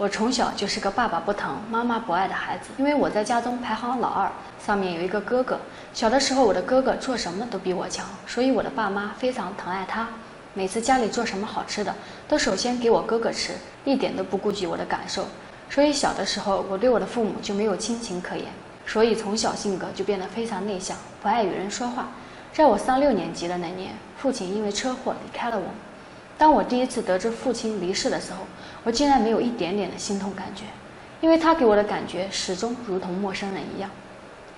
我从小就是个爸爸不疼、妈妈不爱的孩子，因为我在家中排行老二，上面有一个哥哥。小的时候，我的哥哥做什么都比我强，所以我的爸妈非常疼爱他。每次家里做什么好吃的，都首先给我哥哥吃，一点都不顾及我的感受。所以小的时候，我对我的父母就没有亲情可言，所以从小性格就变得非常内向，不爱与人说话。在我上六年级的那年，父亲因为车祸离开了我。当我第一次得知父亲离世的时候，我竟然没有一点点的心痛感觉，因为他给我的感觉始终如同陌生人一样。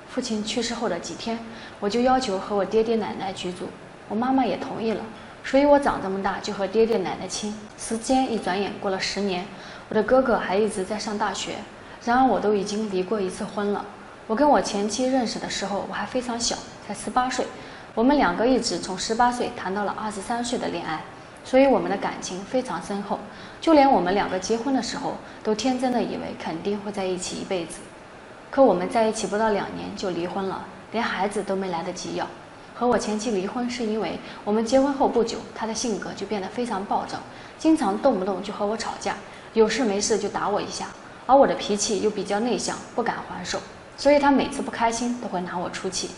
父亲去世后的几天，我就要求和我爹爹奶奶居住，我妈妈也同意了，所以我长这么大就和爹爹奶奶亲。时间一转眼过了十年，我的哥哥还一直在上大学，然而我都已经离过一次婚了。我跟我前妻认识的时候，我还非常小，才十八岁，我们两个一直从十八岁谈到了二十三岁的恋爱。所以我们的感情非常深厚，就连我们两个结婚的时候，都天真的以为肯定会在一起一辈子。可我们在一起不到两年就离婚了，连孩子都没来得及要。和我前妻离婚是因为我们结婚后不久，她的性格就变得非常暴躁，经常动不动就和我吵架，有事没事就打我一下。而我的脾气又比较内向，不敢还手，所以她每次不开心都会拿我出气。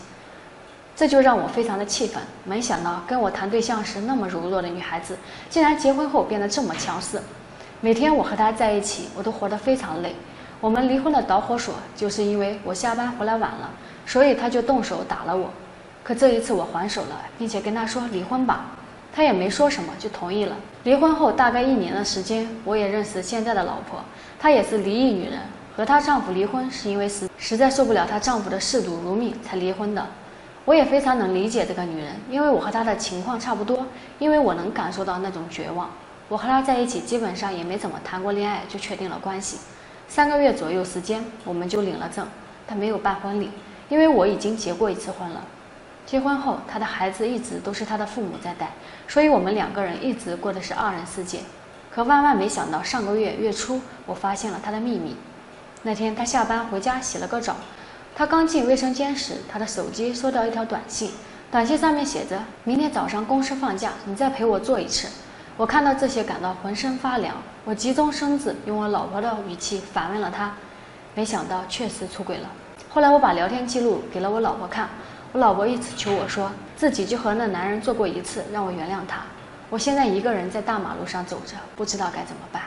这就让我非常的气愤。没想到跟我谈对象时那么柔弱的女孩子，竟然结婚后变得这么强势。每天我和她在一起，我都活得非常累。我们离婚的导火索就是因为我下班回来晚了，所以他就动手打了我。可这一次我还手了，并且跟他说离婚吧，他也没说什么就同意了。离婚后大概一年的时间，我也认识现在的老婆，她也是离异女人，和她丈夫离婚是因为实实在受不了她丈夫的嗜赌如命才离婚的。我也非常能理解这个女人，因为我和她的情况差不多，因为我能感受到那种绝望。我和她在一起基本上也没怎么谈过恋爱，就确定了关系。三个月左右时间，我们就领了证，但没有办婚礼，因为我已经结过一次婚了。结婚后，她的孩子一直都是她的父母在带，所以我们两个人一直过的是二人世界。可万万没想到，上个月月初，我发现了她的秘密。那天她下班回家洗了个澡。他刚进卫生间时，他的手机收到一条短信，短信上面写着：“明天早上公司放假，你再陪我做一次。”我看到这些，感到浑身发凉。我急中生智，用我老婆的语气反问了他，没想到确实出轨了。后来我把聊天记录给了我老婆看，我老婆一直求我说自己就和那男人做过一次，让我原谅他。我现在一个人在大马路上走着，不知道该怎么办。